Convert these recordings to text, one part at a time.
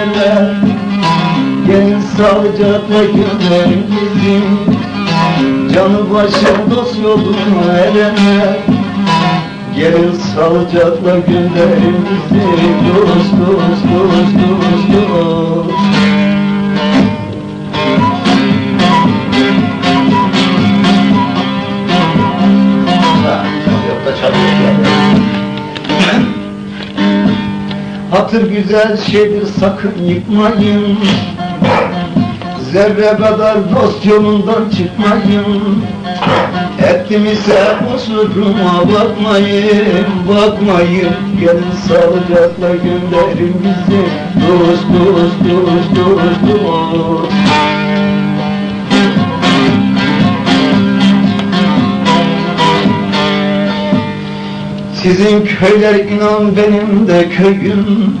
eller Gelin bizi Canı başı dost yoluna erenler Gelin sağlıcakla gönderin bizi Dost dost dost dost. Dost Hatır güzel şeydir sakın yıkmayın. Zerre kadar dost yolundan çıkmayın. Ettim ise kusuruma bakmayın, bakmayın. Gelin sağlıcakla gönderin bizi. Dost, dost, dost, dost, dost Sizin köyler inan benim de köyüm.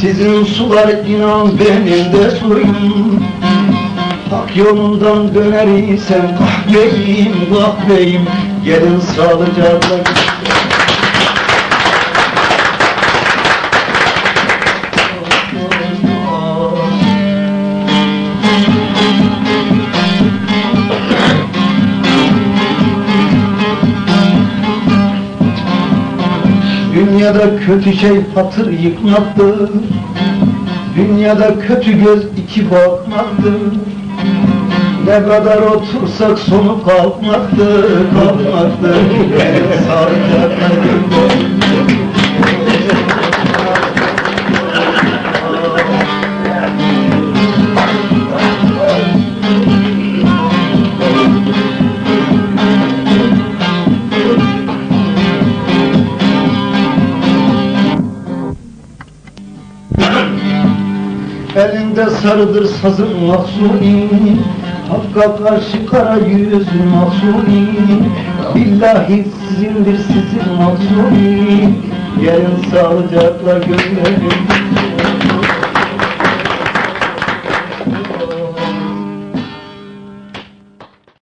Sizin sular inan benim de suyum. Hak yolundan döner isem kahveyim kahveyim Gelin sağlıcakla Dünyada kötü şey hatır yıkmaktır Dünyada kötü göz iki bakmaktır Ne kadar otursak sonu kalkmaktır, kalkmaktır Gelin sağlıcakla gönderin Elinde sarıdır sazın mahzuni. Hakka karşı kara yüz mahzuni. Billahi sizindir sizin mahzuni. Gelin sağlıcakla gönderin